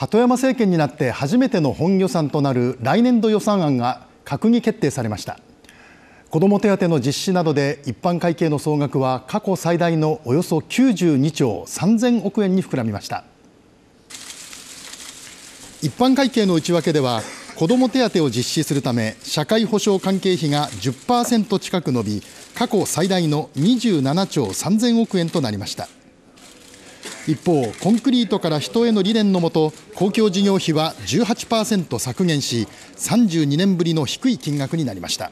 鳩山政権になって初めての本予算となる来年度予算案が閣議決定されました。子ども手当の実施などで一般会計の総額は過去最大のおよそ92兆3000億円に膨らみました。一般会計の内訳では子ども手当を実施するため社会保障関係費が10%近く伸び過去最大の27兆3000億円となりました。一方コンクリートから人への理念のもと公共事業費は18%削減し32年ぶりの低い金額になりました。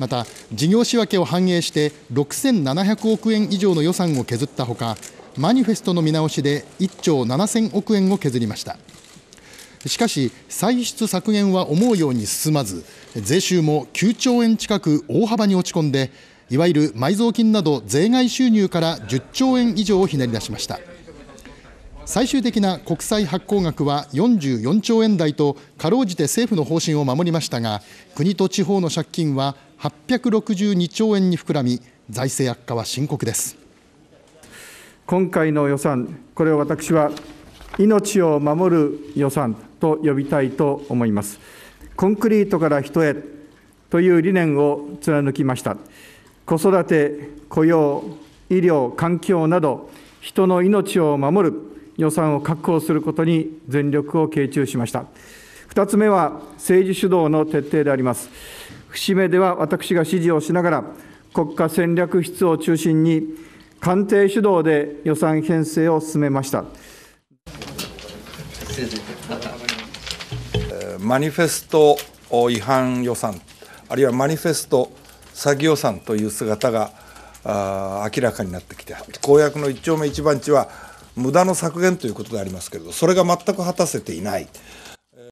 また事業仕分けを反映して6700億円以上の予算を削ったほかマニフェストの見直しで1兆7000億円を削りました。しかし歳出削減は思うように進まず税収も9兆円近く大幅に落ち込んでいわゆる埋蔵金など税外収入から10兆円以上をひねり出しました。最終的な国債発行額は44兆円台とかろうじて政府の方針を守りましたが国と地方の借金は862兆円に膨らみ財政悪化は深刻です。今回の予算これを私は命を守る予算と呼びたいと思います。コンクリートから人へという理念を貫きました。子育て、雇用、医療、環境など、人の命を守る予算を確保することに全力を傾注しました。2つ目は政治主導の徹底であります。節目では私が指示をしながら、国家戦略室を中心に、官邸主導で予算編成を進めました。マニフェスト違反予算、あるいはマニフェスト詐欺予算という姿があ明らかになってきて公約の一丁目一番地は無駄の削減ということでありますけれどそれが全く果たせていない。